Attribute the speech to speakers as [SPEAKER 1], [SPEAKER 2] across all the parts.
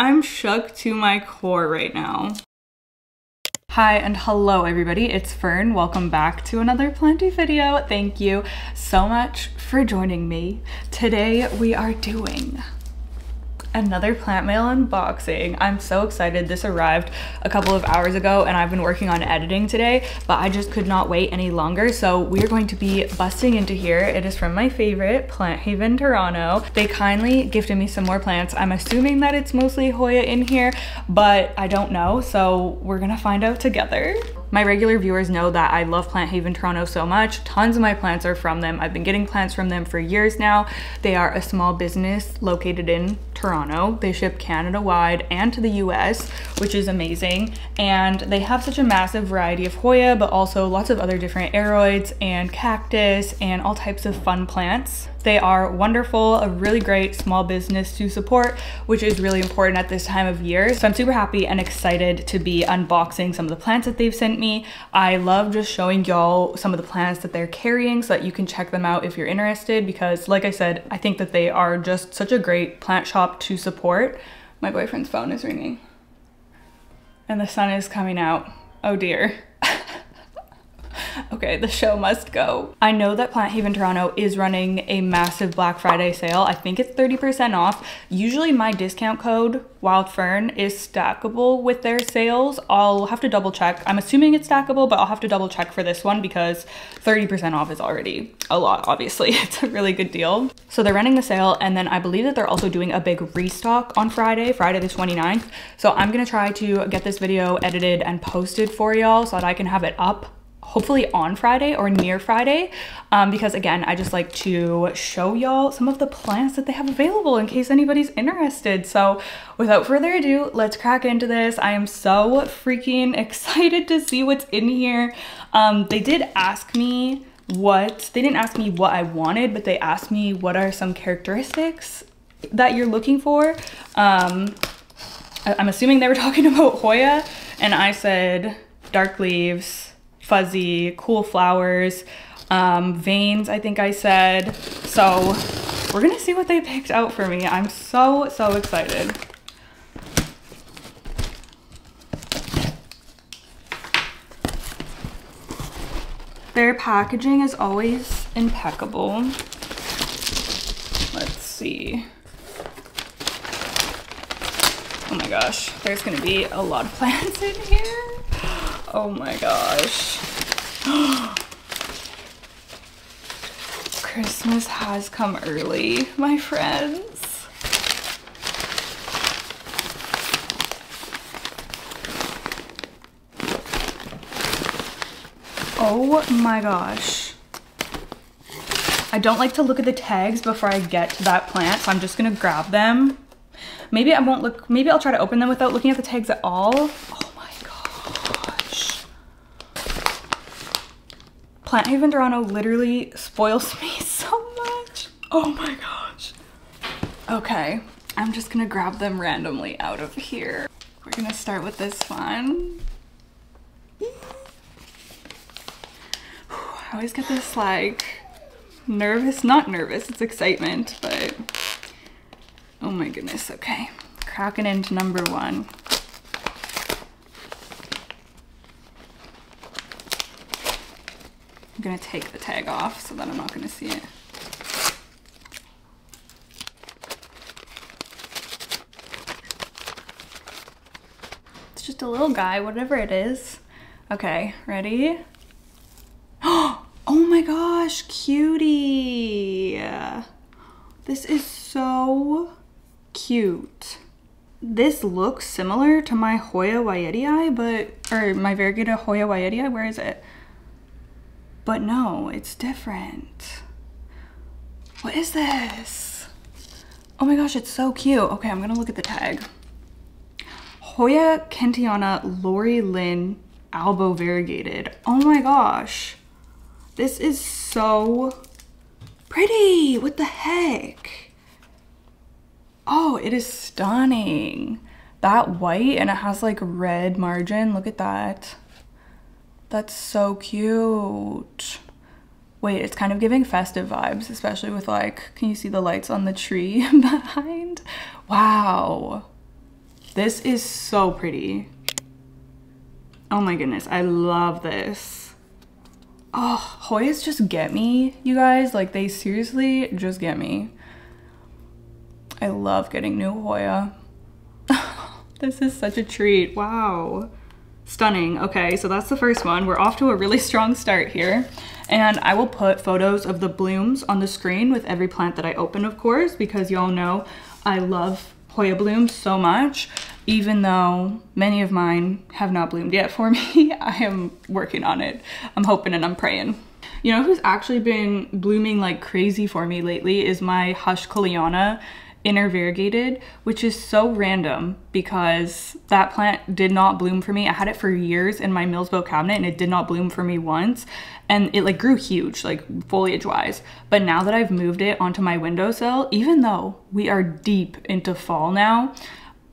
[SPEAKER 1] I'm shook to my core right now. Hi and hello everybody, it's Fern. Welcome back to another Planty video. Thank you so much for joining me. Today we are doing another plant mail unboxing. I'm so excited. This arrived a couple of hours ago and I've been working on editing today, but I just could not wait any longer. So we are going to be busting into here. It is from my favorite, Plant Haven Toronto. They kindly gifted me some more plants. I'm assuming that it's mostly Hoya in here, but I don't know. So we're gonna find out together. My regular viewers know that I love Plant Haven Toronto so much. Tons of my plants are from them. I've been getting plants from them for years now. They are a small business located in Toronto. They ship Canada wide and to the US, which is amazing. And they have such a massive variety of Hoya, but also lots of other different aroids and cactus and all types of fun plants. They are wonderful, a really great small business to support, which is really important at this time of year. So I'm super happy and excited to be unboxing some of the plants that they've sent me. I love just showing y'all some of the plants that they're carrying so that you can check them out if you're interested because like I said, I think that they are just such a great plant shop to support. My boyfriend's phone is ringing and the sun is coming out. Oh dear. okay, the show must go. I know that Plant Haven Toronto is running a massive Black Friday sale. I think it's 30% off. Usually my discount code, Wild Fern, is stackable with their sales. I'll have to double check. I'm assuming it's stackable, but I'll have to double check for this one because 30% off is already a lot, obviously. It's a really good deal. So they're running the sale and then I believe that they're also doing a big restock on Friday, Friday the 29th. So I'm gonna try to get this video edited and posted for y'all so that I can have it up hopefully on Friday or near Friday um, because again I just like to show y'all some of the plants that they have available in case anybody's interested. So without further ado let's crack into this. I am so freaking excited to see what's in here. Um, they did ask me what they didn't ask me what I wanted but they asked me what are some characteristics that you're looking for. Um, I'm assuming they were talking about Hoya and I said dark leaves fuzzy, cool flowers, um, veins, I think I said. So we're gonna see what they picked out for me. I'm so, so excited. Their packaging is always impeccable. Let's see. Oh my gosh, there's gonna be a lot of plants in here. Oh my gosh. Christmas has come early, my friends. Oh my gosh. I don't like to look at the tags before I get to that plant, so I'm just gonna grab them. Maybe I won't look, maybe I'll try to open them without looking at the tags at all. Oh Plant Haven Toronto literally spoils me so much. Oh my gosh. Okay, I'm just gonna grab them randomly out of here. We're gonna start with this one. I always get this like nervous, not nervous, it's excitement, but oh my goodness, okay. Cracking into number one. I'm gonna take the tag off so that I'm not gonna see it. It's just a little guy, whatever it is. Okay, ready? Oh my gosh, cutie. This is so cute. This looks similar to my Hoya Wayetii, but, or my variegated Hoya Wayetii, where is it? But no, it's different. What is this? Oh my gosh, it's so cute. Okay, I'm gonna look at the tag. Hoya Kentiana Lori Lynn Albo Variegated. Oh my gosh. This is so pretty. What the heck? Oh, it is stunning. That white and it has like red margin. Look at that. That's so cute. Wait, it's kind of giving festive vibes, especially with like, can you see the lights on the tree behind? Wow. This is so pretty. Oh my goodness, I love this. Oh, Hoyas just get me, you guys. Like they seriously just get me. I love getting new Hoya. this is such a treat, wow. Stunning, okay, so that's the first one. We're off to a really strong start here. And I will put photos of the blooms on the screen with every plant that I open, of course, because y'all know I love Hoya blooms so much. Even though many of mine have not bloomed yet for me, I am working on it. I'm hoping and I'm praying. You know who's actually been blooming like crazy for me lately is my Hush Kaliana inner variegated, which is so random because that plant did not bloom for me. I had it for years in my Milsbo cabinet and it did not bloom for me once. And it like grew huge, like foliage wise. But now that I've moved it onto my windowsill, even though we are deep into fall now,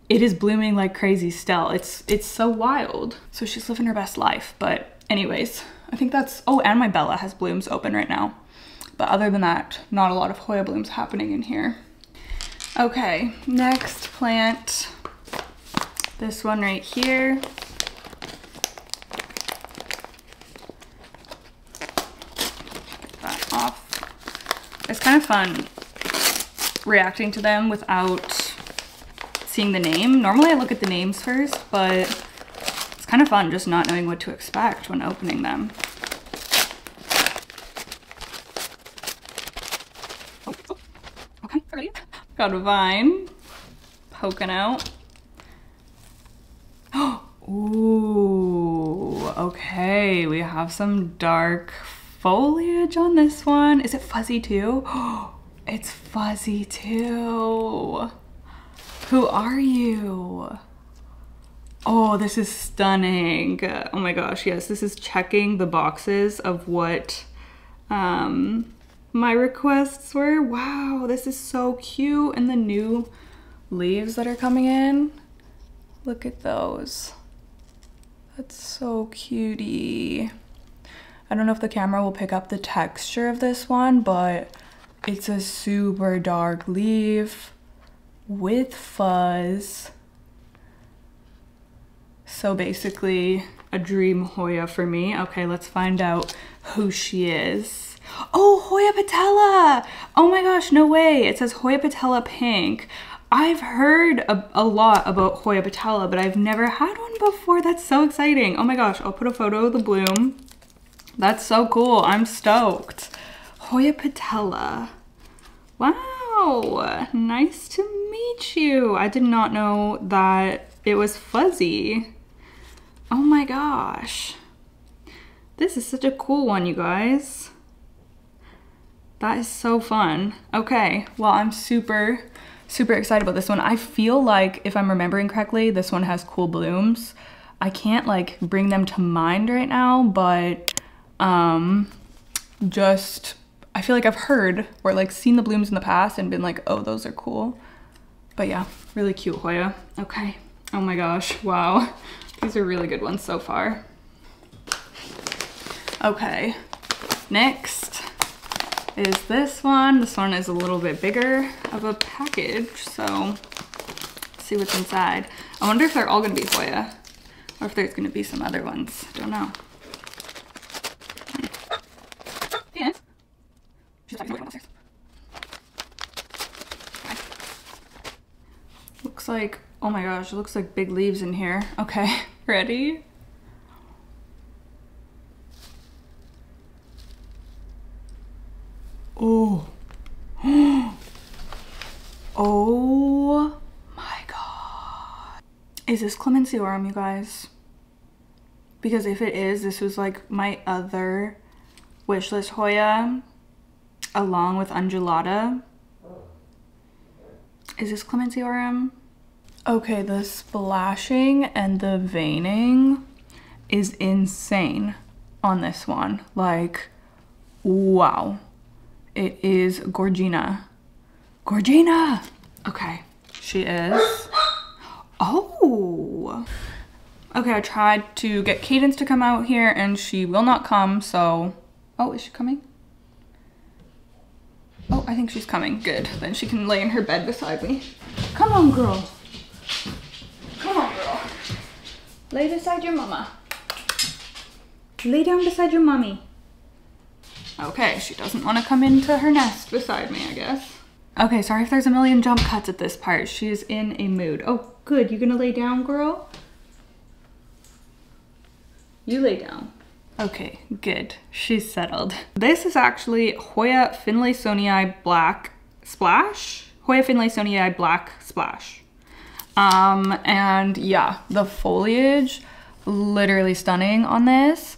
[SPEAKER 1] it is blooming like crazy still. It's it's so wild. So she's living her best life. But anyways, I think that's, oh, and my Bella has blooms open right now. But other than that, not a lot of Hoya blooms happening in here. Okay, next plant. This one right here. Get that off. It's kind of fun reacting to them without seeing the name. Normally I look at the names first, but it's kind of fun just not knowing what to expect when opening them. Okay, ready? Got a vine poking out. Ooh, okay. We have some dark foliage on this one. Is it fuzzy too? It's fuzzy too. Who are you? Oh, this is stunning. Oh my gosh, yes, this is checking the boxes of what um, my requests were. Wow, this is so cute. And the new leaves that are coming in. Look at those. That's so cutie. I don't know if the camera will pick up the texture of this one, but it's a super dark leaf with fuzz. So basically a dream Hoya for me. Okay, let's find out who she is. Oh, Hoya patella! Oh my gosh, no way. It says Hoya patella pink. I've heard a, a, lot about Hoya patella, but I've never had one before. That's so exciting. Oh my gosh, I'll put a photo of the bloom. That's so cool. I'm stoked. Hoya patella. Wow, nice to meet you. I did not know that it was fuzzy. Oh my gosh. This is such a cool one, you guys. That is so fun. Okay, well, I'm super, super excited about this one. I feel like, if I'm remembering correctly, this one has cool blooms. I can't like bring them to mind right now, but um, just, I feel like I've heard or like seen the blooms in the past and been like, oh, those are cool. But yeah, really cute Hoya. Okay. Oh my gosh, wow. These are really good ones so far. Okay, next is this one. This one is a little bit bigger of a package, so see what's inside. I wonder if they're all gonna be Hoya or if there's gonna be some other ones. Don't know. Looks like, oh my gosh, it looks like big leaves in here. Okay, ready? Oh. oh my god. Is this Clemensiorum, you guys? Because if it is, this was like my other wishlist Hoya along with Undulata. Is this Clemency Clemensiorum? Okay, the splashing and the veining is insane on this one. Like, wow. It is Gorgina. Gorgina! Okay, she is. Oh! Okay, I tried to get Cadence to come out here and she will not come, so... Oh, is she coming? Oh, I think she's coming. Good. Then she can lay in her bed beside me. Come on, girl. Come on, girl. Lay beside your mama. Lay down beside your mommy. Okay, she doesn't want to come into her nest beside me, I guess. Okay, sorry if there's a million jump cuts at this part. She is in a mood. Oh, good. You gonna lay down, girl? You lay down. Okay, good. She's settled. This is actually Hoya finlaysonii Black Splash. Hoya finlaysonii Black Splash. Um, and yeah, the foliage, literally stunning on this.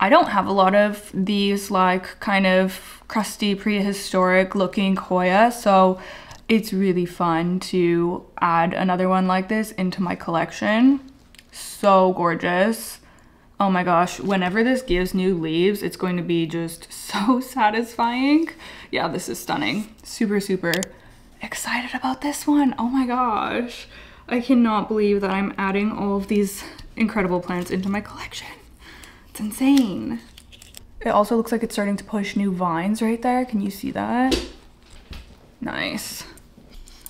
[SPEAKER 1] I don't have a lot of these like kind of crusty prehistoric looking Hoya, so it's really fun to add another one like this into my collection. So gorgeous. Oh my gosh, whenever this gives new leaves, it's going to be just so satisfying. Yeah, this is stunning. Super, super excited about this one. Oh my gosh. I cannot believe that I'm adding all of these incredible plants into my collection. It's insane. It also looks like it's starting to push new vines right there. Can you see that? Nice.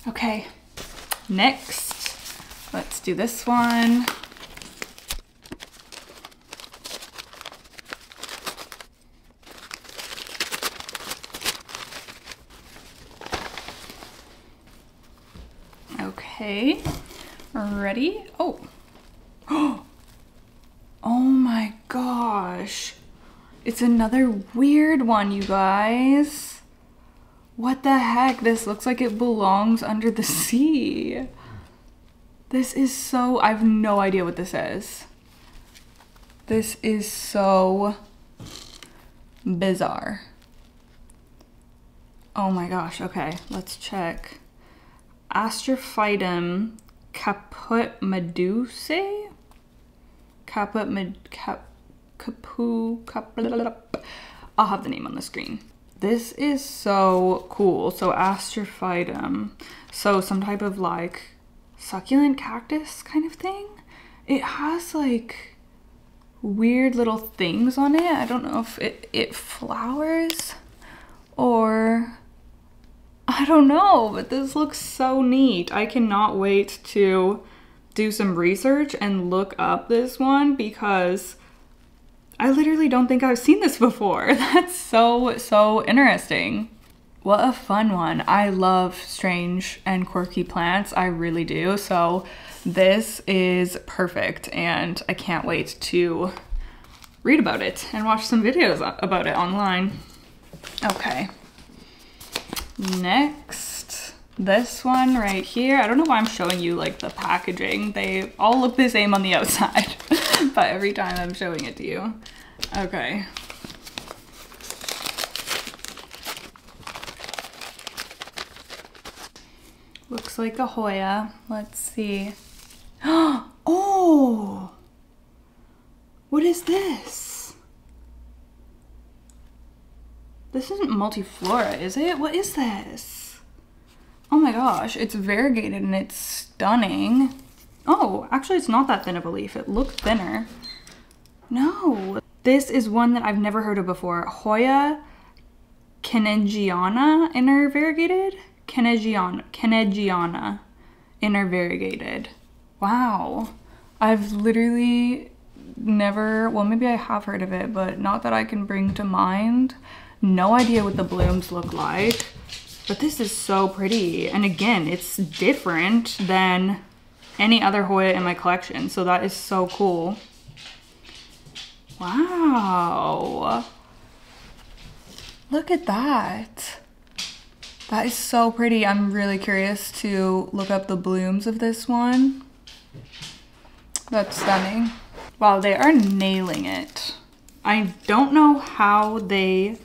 [SPEAKER 1] Okay, next, let's do this one. Okay, ready? Oh, oh my gosh. It's another weird one, you guys. What the heck? This looks like it belongs under the sea. This is so, I have no idea what this is. This is so bizarre. Oh my gosh, okay, let's check. Astrophytum caput medusae? Caput med, cap, capu, cap, I'll have the name on the screen. This is so cool. So Astrophytum, so some type of like succulent cactus kind of thing. It has like weird little things on it. I don't know if it, it flowers or I don't know, but this looks so neat. I cannot wait to do some research and look up this one because I literally don't think I've seen this before. That's so, so interesting. What a fun one. I love strange and quirky plants. I really do. So this is perfect and I can't wait to read about it and watch some videos about it online. Okay. Next, this one right here. I don't know why I'm showing you like the packaging. They all look the same on the outside, but every time I'm showing it to you. Okay. Looks like a Hoya. Let's see. Oh! What is this? This isn't multiflora, is it? What is this? Oh my gosh, it's variegated and it's stunning. Oh, actually it's not that thin of a leaf. It looked thinner. No. This is one that I've never heard of before. Hoya Kenejiana inner variegated? Kenejiana, Kenejiana inner variegated. Wow. I've literally never, well, maybe I have heard of it, but not that I can bring to mind. No idea what the blooms look like, but this is so pretty. And again, it's different than any other Hoya in my collection. So that is so cool. Wow. Look at that. That is so pretty. I'm really curious to look up the blooms of this one. That's stunning. Wow, they are nailing it. I don't know how they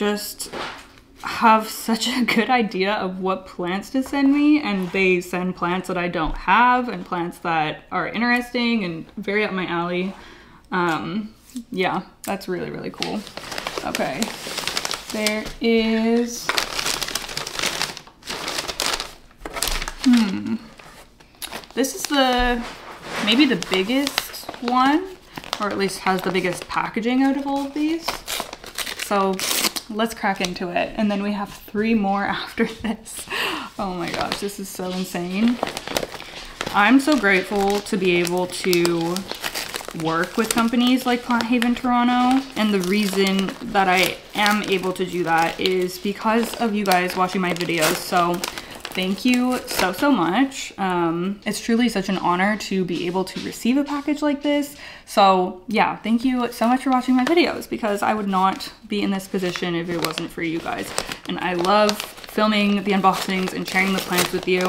[SPEAKER 1] just have such a good idea of what plants to send me and they send plants that I don't have and plants that are interesting and very up my alley. Um, yeah, that's really, really cool. Okay, there is, hmm, this is the, maybe the biggest one, or at least has the biggest packaging out of all of these. So let's crack into it. And then we have three more after this. Oh my gosh, this is so insane. I'm so grateful to be able to work with companies like Plant Haven Toronto. And the reason that I am able to do that is because of you guys watching my videos. So thank you so, so much. Um, it's truly such an honor to be able to receive a package like this. So yeah, thank you so much for watching my videos because I would not be in this position if it wasn't for you guys. And I love filming the unboxings and sharing the plants with you.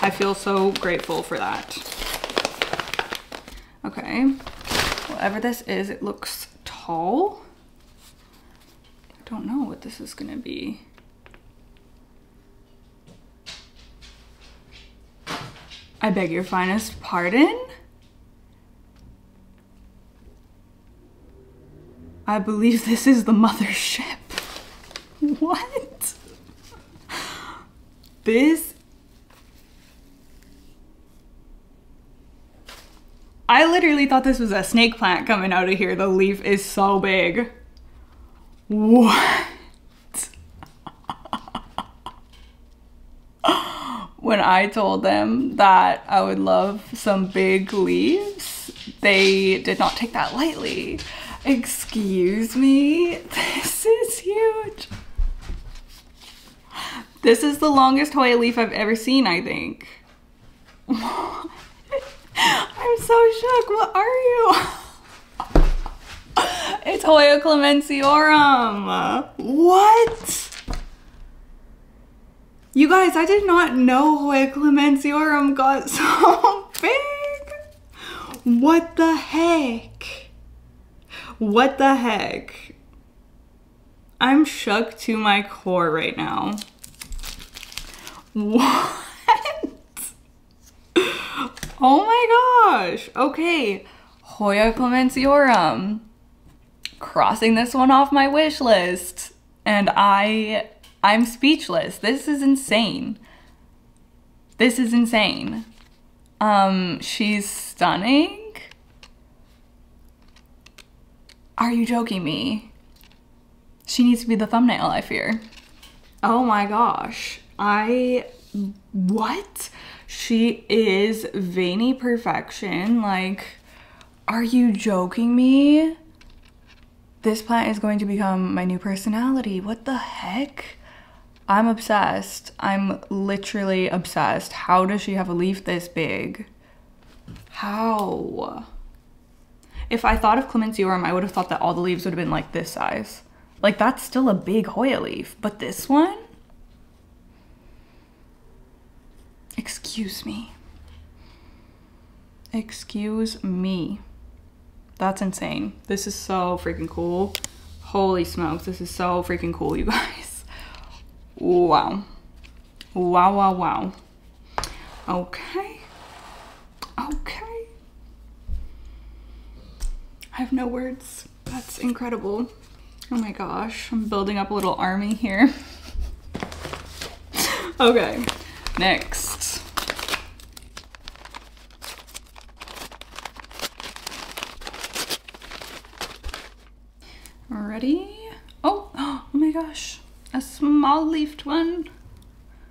[SPEAKER 1] I feel so grateful for that. Okay, whatever this is, it looks tall. I don't know what this is gonna be. I beg your finest pardon? I believe this is the mothership. What? This I literally thought this was a snake plant coming out of here. The leaf is so big. What? when I told them that I would love some big leaves, they did not take that lightly. Excuse me, this is huge. This is the longest Hoya leaf I've ever seen, I think. I'm so shook. What are you? it's Hoya clemensiorum. What? You guys, I did not know Hoya clemensiorum got so big. What the heck? What the heck? I'm shook to my core right now. What? Oh my gosh. Okay. Hoya clemensiorum. Crossing this one off my wish list. And I I'm speechless. This is insane. This is insane. Um she's stunning. Are you joking me? She needs to be the thumbnail, I fear. Oh my gosh. I what? She is veiny perfection. Like, are you joking me? This plant is going to become my new personality. What the heck? I'm obsessed. I'm literally obsessed. How does she have a leaf this big? How? If I thought of Clemensiorum, I would have thought that all the leaves would have been like this size. Like that's still a big Hoya leaf, but this one? Excuse me. Excuse me. That's insane. This is so freaking cool. Holy smokes, this is so freaking cool, you guys. Wow. Wow, wow, wow. Okay. Okay. I have no words. That's incredible. Oh my gosh, I'm building up a little army here. okay, next. Ready? Oh, oh my gosh. A small leafed one.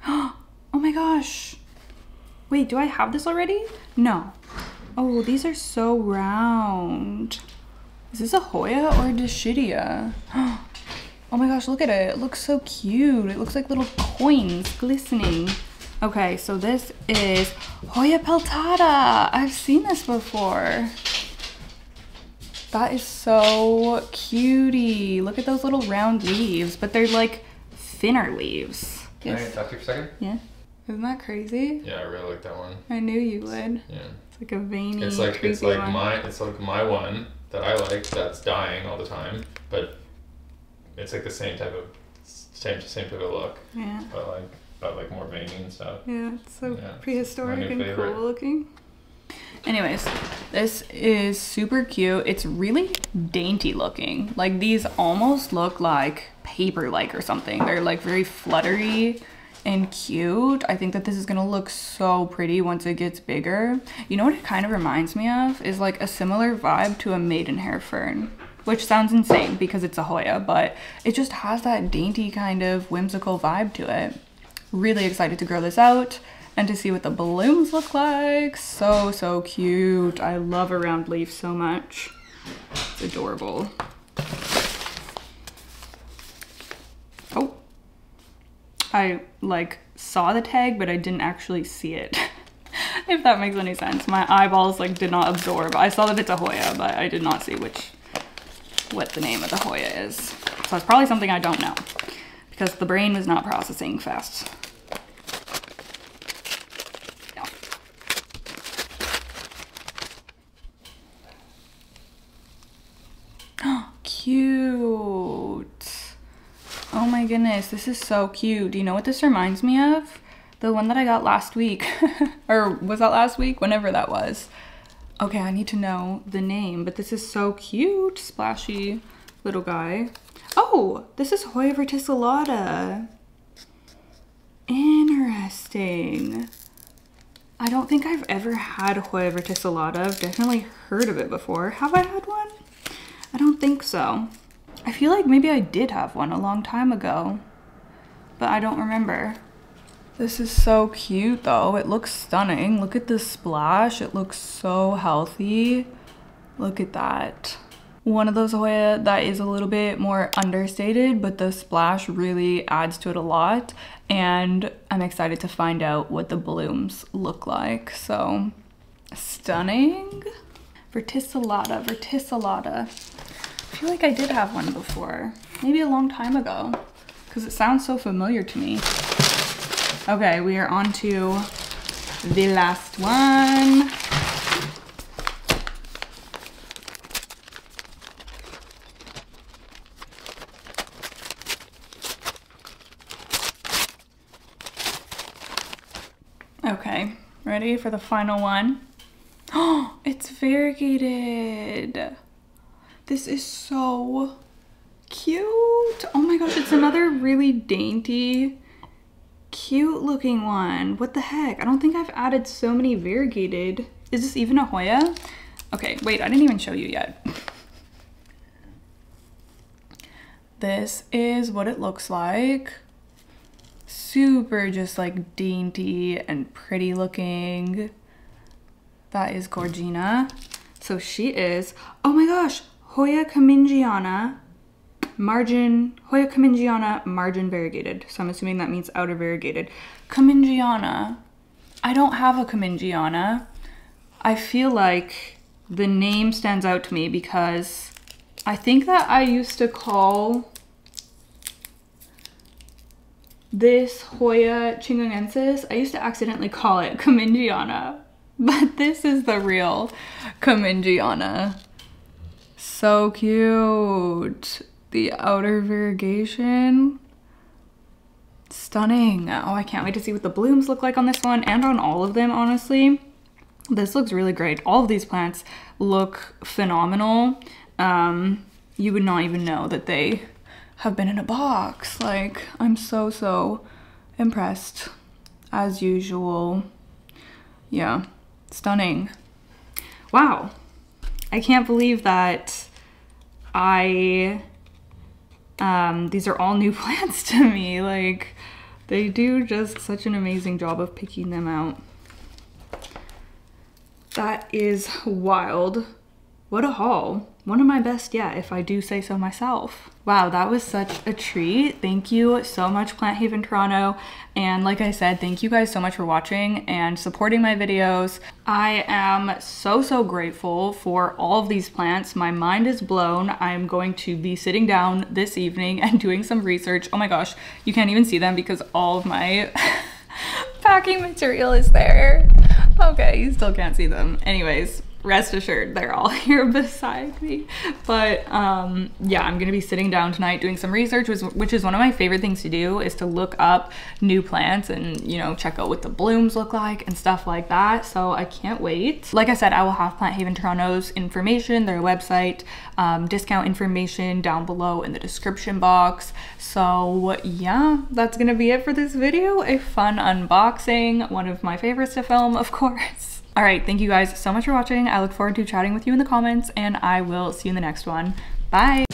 [SPEAKER 1] Oh my gosh. Wait, do I have this already? No. Oh, these are so round. Is this a Hoya or a Dischidia? Oh my gosh, look at it. It looks so cute. It looks like little coins glistening. Okay, so this is Hoya peltata. I've seen this before. That is so cutie. Look at those little round leaves, but they're like thinner leaves.
[SPEAKER 2] Can I talk to you for a second?
[SPEAKER 1] Yeah. Isn't that crazy?
[SPEAKER 2] Yeah, I really like that one.
[SPEAKER 1] I knew you would.
[SPEAKER 2] Yeah.
[SPEAKER 1] It's like a veiny.
[SPEAKER 2] It's like it's like
[SPEAKER 1] one.
[SPEAKER 2] my it's like my one that I like that's dying all the time, but it's like the same type of same same type of look.
[SPEAKER 1] Yeah.
[SPEAKER 2] But like but like more veiny and stuff.
[SPEAKER 1] Yeah, it's so
[SPEAKER 2] Yeah,
[SPEAKER 1] prehistoric
[SPEAKER 2] my
[SPEAKER 1] and
[SPEAKER 2] favorite.
[SPEAKER 1] cool looking. Anyways, this is super cute. It's really dainty looking. Like these almost look like paper-like or something. They're like very fluttery and cute. I think that this is gonna look so pretty once it gets bigger. You know what it kind of reminds me of? Is like a similar vibe to a maidenhair fern. Which sounds insane because it's a Hoya, but it just has that dainty kind of whimsical vibe to it. Really excited to grow this out and to see what the blooms look like. So, so cute. I love a round leaf so much. It's adorable. Oh, I like saw the tag, but I didn't actually see it. if that makes any sense. My eyeballs like did not absorb. I saw that it's a Hoya, but I did not see which, what the name of the Hoya is. So it's probably something I don't know because the brain was not processing fast. Cute. Oh my goodness, this is so cute. Do you know what this reminds me of? The one that I got last week. or was that last week? Whenever that was. Okay, I need to know the name, but this is so cute. Splashy little guy. Oh, this is Hoya verticillata. Interesting. I don't think I've ever had Hoya verticillata. I've definitely heard of it before. Have I had one? I don't think so. I feel like maybe I did have one a long time ago, but I don't remember. This is so cute though. It looks stunning. Look at the splash. It looks so healthy. Look at that. One of those Hoya that is a little bit more understated, but the splash really adds to it a lot. And I'm excited to find out what the blooms look like. So stunning. Verticillata, verticillata. I feel like I did have one before. Maybe a long time ago. Because it sounds so familiar to me. Okay, we are on to the last one. Okay, ready for the final one? Oh, it's variegated. This is so cute. Oh my gosh, it's another really dainty cute looking one. What the heck? I don't think I've added so many variegated. Is this even a Hoya? Okay, wait, I didn't even show you yet. This is what it looks like. Super just like dainty and pretty looking. That is Gorgina. So she is, oh my gosh, Hoya Cumingiana margin, Hoya Cumingiana, margin variegated. So I'm assuming that means outer variegated. Cumingiana. I don't have a Cumingiana. I feel like the name stands out to me because I think that I used to call this Hoya chingonensis, I used to accidentally call it Cumingiana, but this is the real Cumingiana. So cute the outer variegation. Stunning. Oh, I can't wait to see what the blooms look like on this one and on all of them, honestly. This looks really great. All of these plants look phenomenal. Um, you would not even know that they have been in a box. Like, I'm so, so impressed as usual. Yeah, stunning. Wow. I can't believe that I um, these are all new plants to me. Like, they do just such an amazing job of picking them out. That is wild. What a haul. One of my best yet, if I do say so myself. Wow, that was such a treat. Thank you so much, Plant Haven Toronto. And like I said, thank you guys so much for watching and supporting my videos. I am so, so grateful for all of these plants. My mind is blown. I'm going to be sitting down this evening and doing some research. Oh my gosh, you can't even see them because all of my packing material is there. Okay, you still can't see them. Anyways, rest assured they're all here beside me. But um, yeah i'm gonna be sitting down tonight doing some research which is one of my favorite things to do is to look up new plants and you know check out what the blooms look like and stuff like that. So i can't wait. Like i said i will have plant haven toronto's information their website um, discount information down below in the description box. So yeah that's gonna be it for this video. A fun unboxing one of my favorites to film of course all right, thank you guys so much for watching. I look forward to chatting with you in the comments and I will see you in the next one. Bye.